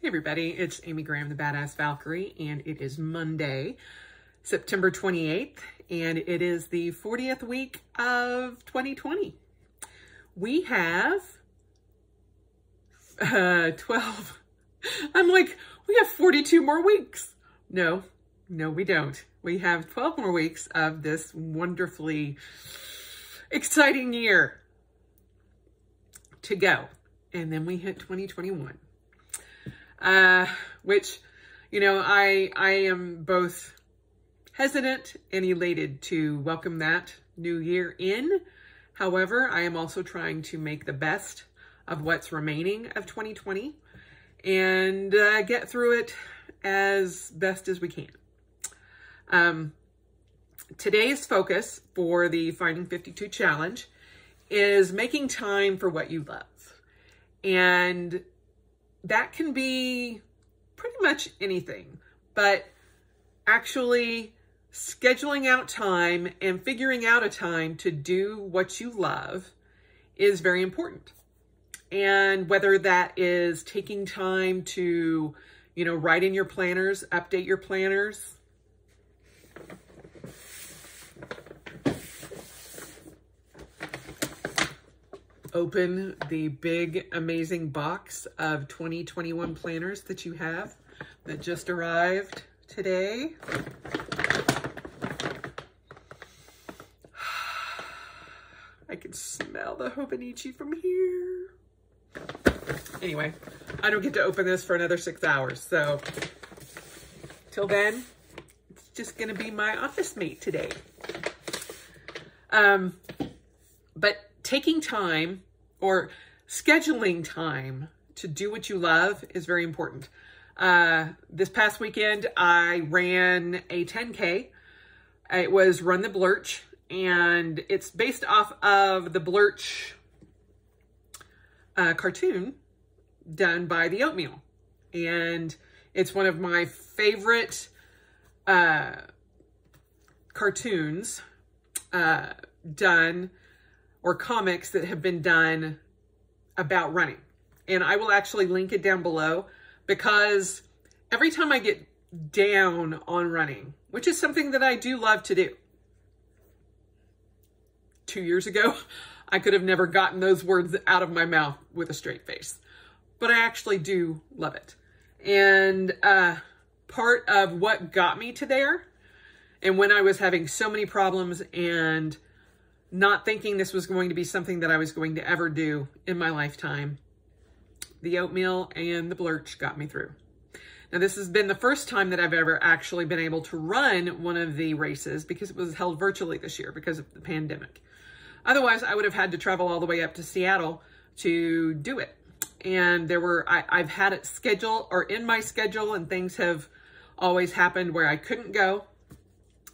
Hey everybody, it's Amy Graham, the Badass Valkyrie, and it is Monday, September 28th, and it is the 40th week of 2020. We have uh, 12, I'm like, we have 42 more weeks. No, no, we don't. We have 12 more weeks of this wonderfully exciting year to go. And then we hit 2021 uh, which, you know, I, I am both hesitant and elated to welcome that new year in. However, I am also trying to make the best of what's remaining of 2020 and uh, get through it as best as we can. Um, today's focus for the Finding 52 Challenge is making time for what you love. And that can be pretty much anything, but actually scheduling out time and figuring out a time to do what you love is very important. And whether that is taking time to, you know, write in your planners, update your planners, open the big, amazing box of 2021 planners that you have that just arrived today. I can smell the Hobonichi from here. Anyway, I don't get to open this for another six hours, so till then, it's just gonna be my office mate today. Um, but taking time or scheduling time to do what you love is very important. Uh, this past weekend, I ran a 10K. It was Run the Blerch, and it's based off of the Blerch uh, cartoon done by the Oatmeal. And it's one of my favorite uh, cartoons uh, done or comics that have been done about running. And I will actually link it down below because every time I get down on running, which is something that I do love to do. Two years ago, I could have never gotten those words out of my mouth with a straight face, but I actually do love it. And uh, part of what got me to there, and when I was having so many problems and not thinking this was going to be something that I was going to ever do in my lifetime. The oatmeal and the blerch got me through. Now, this has been the first time that I've ever actually been able to run one of the races because it was held virtually this year because of the pandemic. Otherwise, I would have had to travel all the way up to Seattle to do it. And there were, I, I've had it scheduled or in my schedule and things have always happened where I couldn't go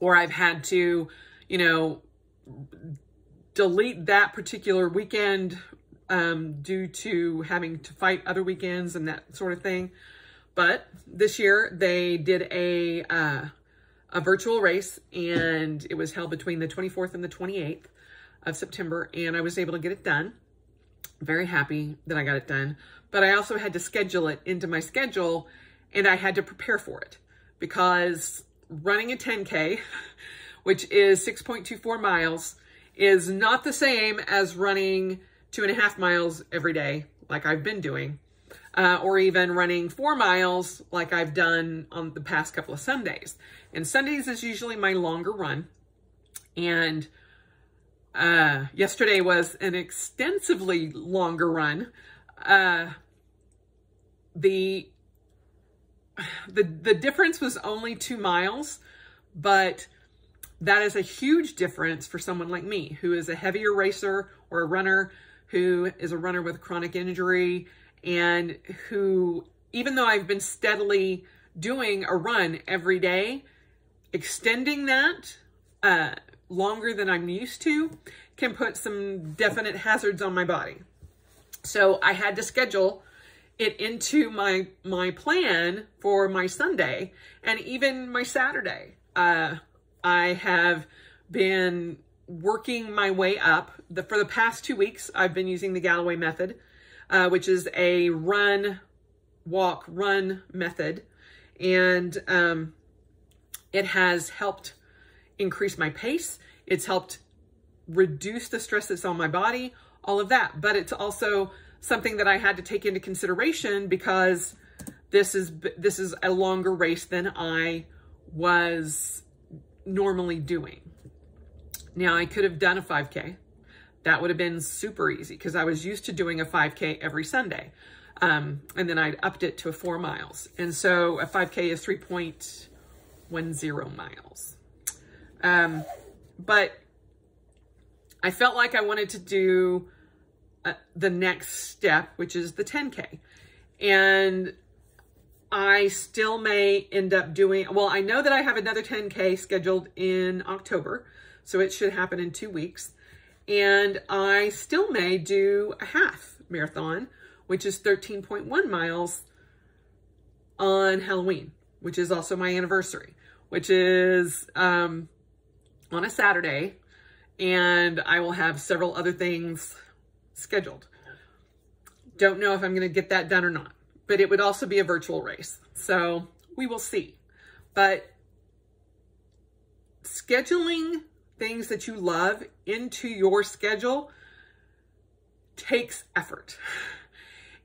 or I've had to, you know, delete that particular weekend um, due to having to fight other weekends and that sort of thing. But this year they did a uh, a virtual race and it was held between the 24th and the 28th of September and I was able to get it done. Very happy that I got it done. But I also had to schedule it into my schedule and I had to prepare for it because running a 10K, which is 6.24 miles, is not the same as running two and a half miles every day, like I've been doing, uh, or even running four miles like I've done on the past couple of Sundays. And Sundays is usually my longer run. And uh, yesterday was an extensively longer run. Uh, the, the, the difference was only two miles, but that is a huge difference for someone like me, who is a heavier racer or a runner, who is a runner with chronic injury, and who, even though I've been steadily doing a run every day, extending that uh, longer than I'm used to can put some definite hazards on my body. So I had to schedule it into my my plan for my Sunday and even my Saturday. Uh, I have been working my way up. The, for the past two weeks, I've been using the Galloway method, uh, which is a run walk, run method. And um, it has helped increase my pace. It's helped reduce the stress that's on my body, all of that. But it's also something that I had to take into consideration because this is this is a longer race than I was normally doing. Now I could have done a 5K. That would have been super easy because I was used to doing a 5K every Sunday. Um, and then I'd upped it to four miles. And so a 5K is 3.10 miles. Um, but I felt like I wanted to do uh, the next step, which is the 10K. And I still may end up doing, well, I know that I have another 10K scheduled in October, so it should happen in two weeks. And I still may do a half marathon, which is 13.1 miles on Halloween, which is also my anniversary, which is um, on a Saturday. And I will have several other things scheduled. Don't know if I'm going to get that done or not, but it would also be a virtual race. So we will see. But scheduling things that you love into your schedule takes effort.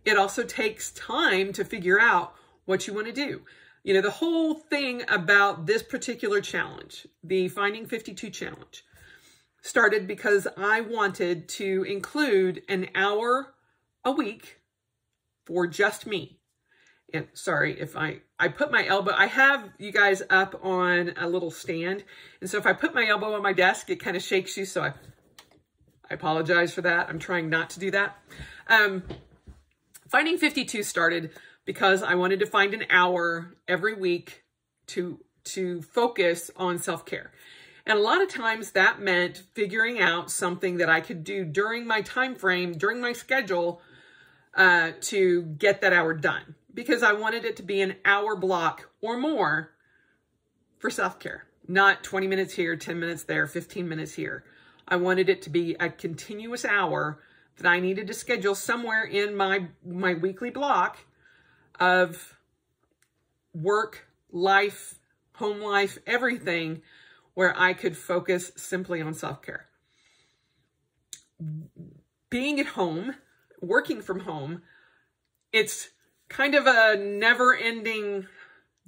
It also takes time to figure out what you want to do. You know, the whole thing about this particular challenge, the Finding 52 challenge, started because I wanted to include an hour a week for just me. And sorry if I, I put my elbow, I have you guys up on a little stand. And so if I put my elbow on my desk, it kind of shakes you. So I, I apologize for that. I'm trying not to do that. Um, Finding 52 started because I wanted to find an hour every week to, to focus on self-care. And a lot of times that meant figuring out something that I could do during my time frame, during my schedule, uh, to get that hour done. Because I wanted it to be an hour block or more for self-care. Not 20 minutes here, 10 minutes there, 15 minutes here. I wanted it to be a continuous hour that I needed to schedule somewhere in my, my weekly block of work, life, home life, everything where I could focus simply on self-care. Being at home, working from home, it's kind of a never-ending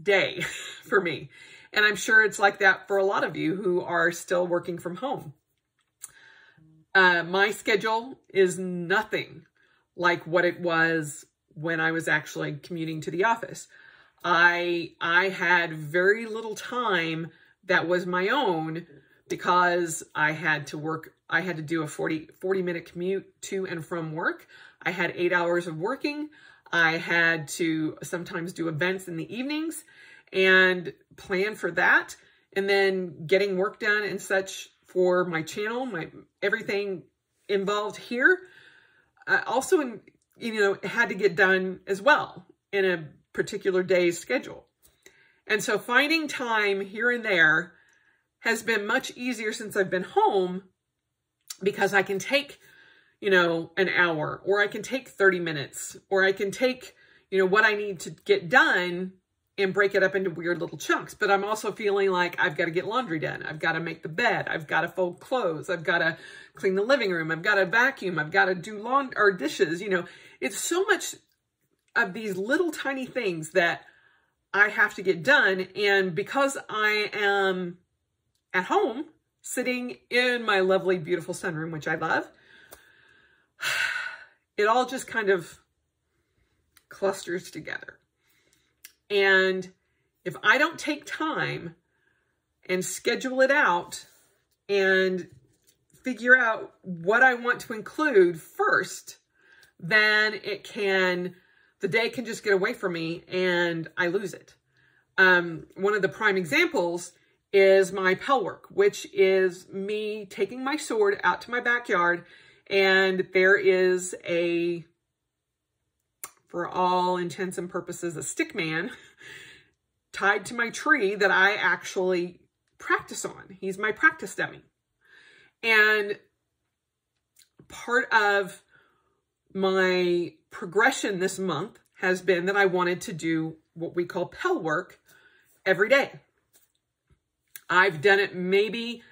day for me. And I'm sure it's like that for a lot of you who are still working from home. Uh, my schedule is nothing like what it was when I was actually commuting to the office. I I had very little time that was my own because I had to work, I had to do a 40, 40 minute commute to and from work. I had eight hours of working. I had to sometimes do events in the evenings and plan for that. And then getting work done and such for my channel, my everything involved here. Uh, also, you know, had to get done as well in a particular day's schedule. And so finding time here and there has been much easier since I've been home because I can take, you know, an hour or I can take 30 minutes or I can take, you know, what I need to get done and break it up into weird little chunks. But I'm also feeling like I've got to get laundry done. I've got to make the bed. I've got to fold clothes. I've got to clean the living room. I've got to vacuum. I've got to do lawn or dishes. You know, it's so much of these little tiny things that I have to get done. And because I am at home, sitting in my lovely, beautiful sunroom, which I love, it all just kind of clusters together. And if I don't take time and schedule it out and figure out what I want to include first, then it can the day can just get away from me and I lose it. Um, one of the prime examples is my Pell work, which is me taking my sword out to my backyard and there is a, for all intents and purposes, a stick man tied to my tree that I actually practice on. He's my practice dummy. And part of my progression this month has been that I wanted to do what we call Pell work every day. I've done it maybe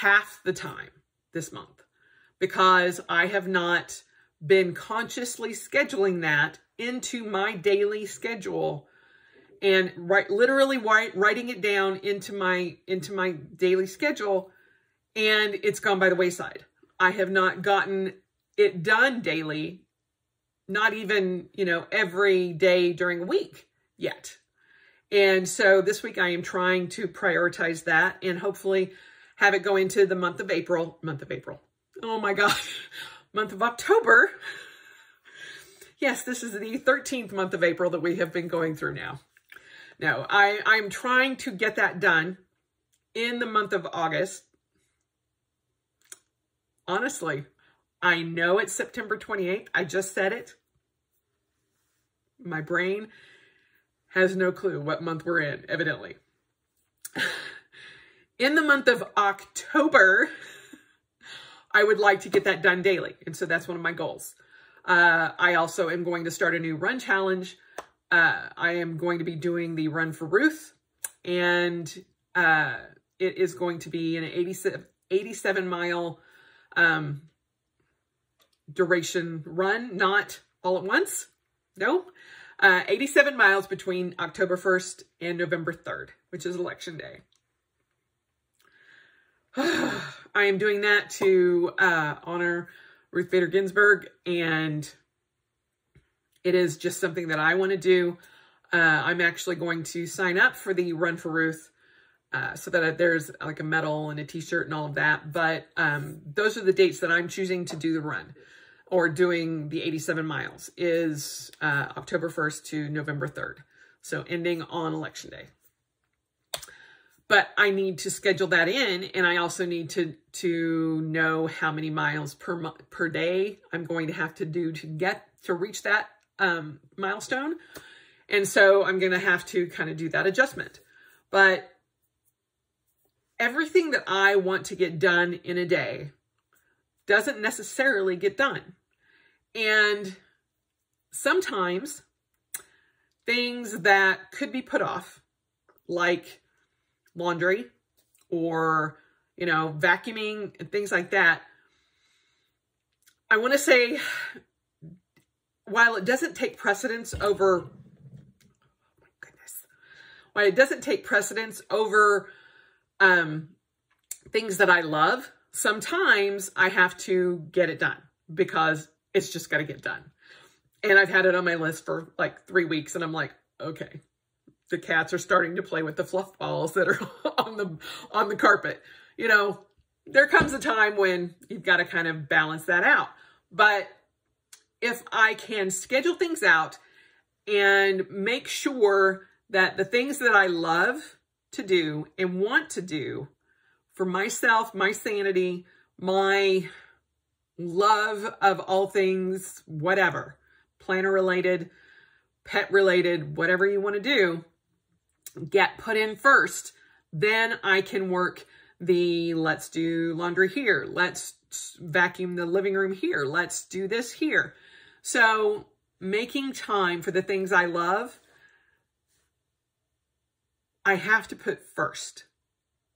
half the time this month because I have not been consciously scheduling that into my daily schedule and write literally writing it down into my into my daily schedule and it's gone by the wayside. I have not gotten it done daily, not even, you know, every day during a week yet. And so this week I am trying to prioritize that and hopefully have it go into the month of April, month of April. Oh my gosh, month of October. Yes, this is the 13th month of April that we have been going through now. No, I, I'm trying to get that done in the month of August. Honestly, I know it's September 28th. I just said it. My brain has no clue what month we're in, evidently. in the month of October, I would like to get that done daily. And so that's one of my goals. Uh, I also am going to start a new run challenge. Uh, I am going to be doing the Run for Ruth. And uh, it is going to be an 87, 87 mile um, duration run, not all at once. No, uh, 87 miles between October 1st and November 3rd, which is election day. I am doing that to uh, honor Ruth Bader Ginsburg, and it is just something that I want to do. Uh, I'm actually going to sign up for the Run for Ruth uh, so that there's like a medal and a t-shirt and all of that. But um, those are the dates that I'm choosing to do the run or doing the 87 miles is uh, October 1st to November 3rd. So ending on election day. But I need to schedule that in and I also need to to know how many miles per per day I'm going to have to do to get to reach that um, milestone. And so I'm going to have to kind of do that adjustment. But everything that I want to get done in a day doesn't necessarily get done. And sometimes things that could be put off, like laundry or, you know, vacuuming and things like that, I want to say, while it doesn't take precedence over, oh my goodness, while it doesn't take precedence over um, things that I love, sometimes I have to get it done because it's just got to get done. And I've had it on my list for like three weeks and I'm like, okay, the cats are starting to play with the fluff balls that are on the, on the carpet. You know, there comes a time when you've got to kind of balance that out. But if I can schedule things out and make sure that the things that I love to do and want to do for myself, my sanity, my love of all things, whatever, planner related, pet related, whatever you want to do, get put in first. Then I can work the let's do laundry here. Let's vacuum the living room here. Let's do this here. So making time for the things I love, I have to put first.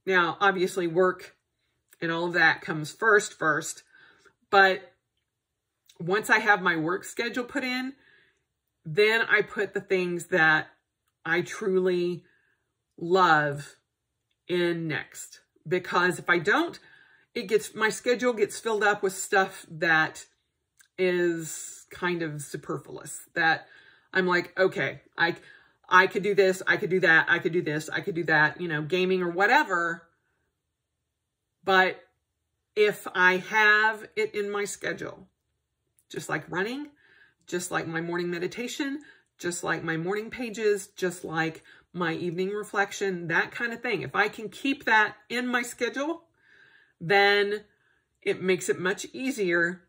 Now, obviously work and all of that comes first first, but once I have my work schedule put in, then I put the things that I truly love in next. Because if I don't, it gets, my schedule gets filled up with stuff that is kind of superfluous that I'm like, okay, I, I could do this, I could do that, I could do this, I could do that, you know, gaming or whatever. But if I have it in my schedule, just like running, just like my morning meditation, just like my morning pages, just like my evening reflection, that kind of thing. If I can keep that in my schedule, then it makes it much easier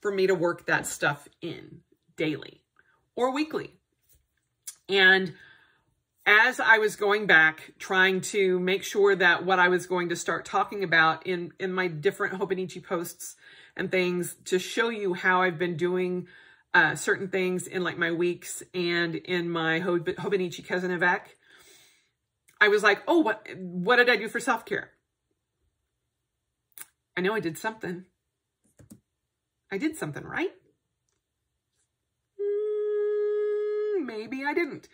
for me to work that stuff in daily or weekly. And as I was going back, trying to make sure that what I was going to start talking about in, in my different Hobonichi posts and things to show you how I've been doing uh, certain things in like my weeks and in my Hobonichi Avec, I was like, oh, what, what did I do for self-care? I know I did something. I did something, right? Mm, maybe I didn't.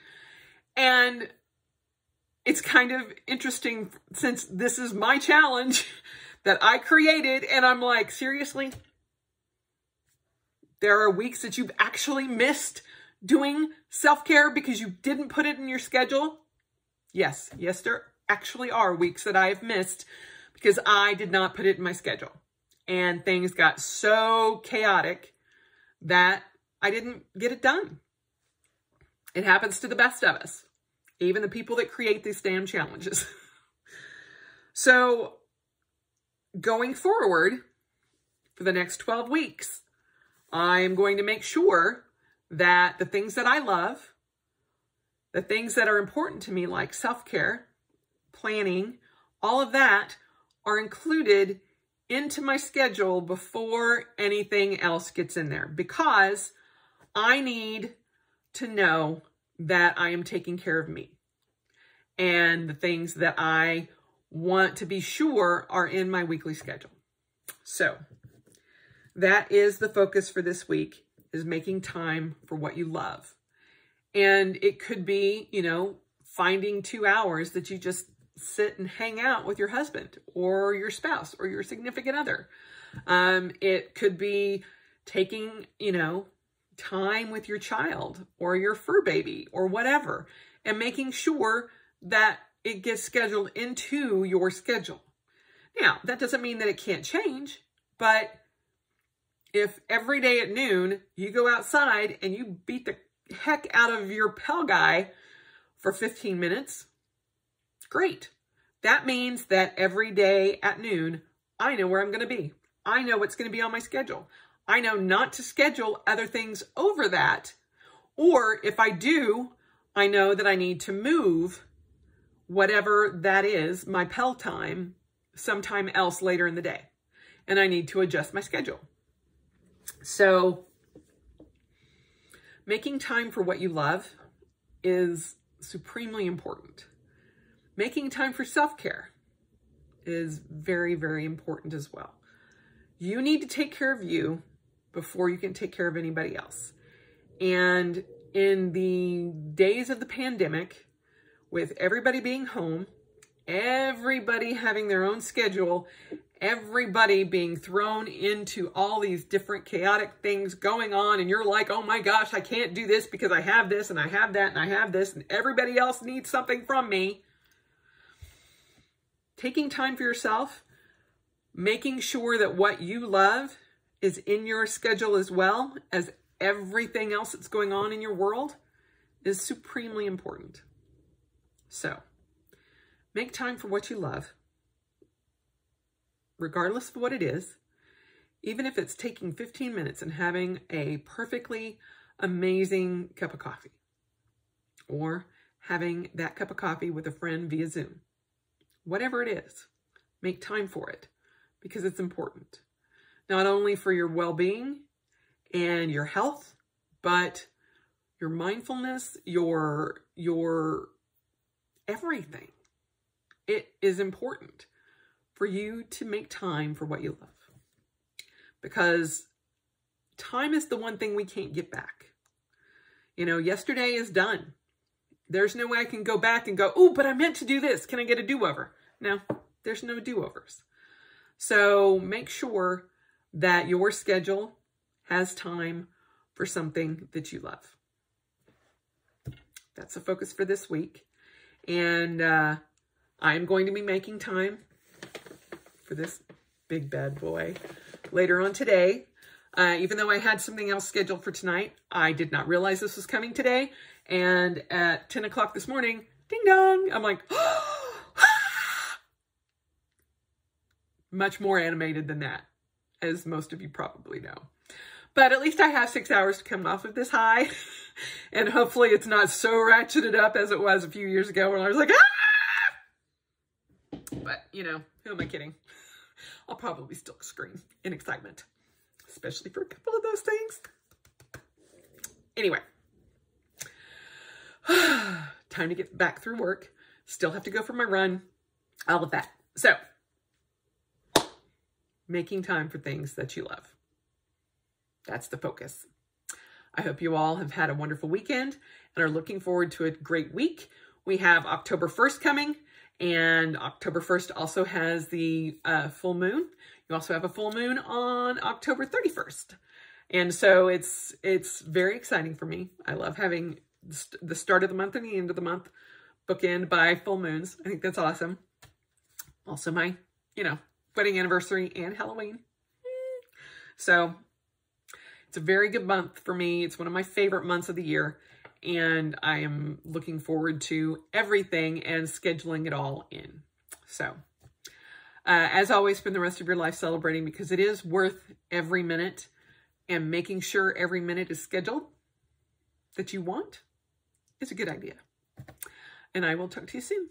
And it's kind of interesting since this is my challenge that I created and I'm like, seriously? There are weeks that you've actually missed doing self-care because you didn't put it in your schedule. Yes, yes, there actually are weeks that I've missed because I did not put it in my schedule. And things got so chaotic that I didn't get it done. It happens to the best of us, even the people that create these damn challenges. so going forward for the next 12 weeks, I am going to make sure that the things that I love, the things that are important to me, like self-care, planning, all of that are included into my schedule before anything else gets in there because I need to know that I am taking care of me and the things that I want to be sure are in my weekly schedule. So that is the focus for this week is making time for what you love. And it could be, you know, finding two hours that you just sit and hang out with your husband or your spouse or your significant other. Um, it could be taking, you know, time with your child or your fur baby or whatever and making sure that it gets scheduled into your schedule. Now, that doesn't mean that it can't change, but if every day at noon you go outside and you beat the heck out of your Pell guy for 15 minutes, great. That means that every day at noon, I know where I'm going to be. I know what's going to be on my schedule. I know not to schedule other things over that. Or if I do, I know that I need to move whatever that is, my Pell time, sometime else later in the day. And I need to adjust my schedule. So making time for what you love is supremely important. Making time for self-care is very, very important as well. You need to take care of you before you can take care of anybody else. And in the days of the pandemic, with everybody being home, everybody having their own schedule, everybody being thrown into all these different chaotic things going on and you're like, oh my gosh, I can't do this because I have this and I have that and I have this and everybody else needs something from me. Taking time for yourself, making sure that what you love is in your schedule as well as everything else that's going on in your world is supremely important. So, make time for what you love regardless of what it is, even if it's taking 15 minutes and having a perfectly amazing cup of coffee or having that cup of coffee with a friend via Zoom. Whatever it is, make time for it because it's important. Not only for your well-being and your health, but your mindfulness, your, your everything. It is important for you to make time for what you love. Because time is the one thing we can't get back. You know, yesterday is done. There's no way I can go back and go, oh, but I meant to do this. Can I get a do-over? No, there's no do-overs. So make sure that your schedule has time for something that you love. That's the focus for this week. And uh, I'm going to be making time for this big bad boy later on today. Uh, even though I had something else scheduled for tonight, I did not realize this was coming today. And at 10 o'clock this morning, ding dong, I'm like, much more animated than that, as most of you probably know. But at least I have six hours to come off of this high. and hopefully it's not so ratcheted up as it was a few years ago when I was like, ah! But, you know, who am I kidding? I'll probably still scream in excitement, especially for a couple of those things. Anyway, time to get back through work. Still have to go for my run, all of that. So, making time for things that you love. That's the focus. I hope you all have had a wonderful weekend and are looking forward to a great week. We have October 1st coming, and October 1st also has the uh, full moon. You also have a full moon on October 31st. And so it's it's very exciting for me. I love having the start of the month and the end of the month bookend by full moons. I think that's awesome. Also my, you know, wedding anniversary and Halloween. So it's a very good month for me. It's one of my favorite months of the year. And I am looking forward to everything and scheduling it all in. So uh, as always, spend the rest of your life celebrating because it is worth every minute and making sure every minute is scheduled that you want is a good idea. And I will talk to you soon.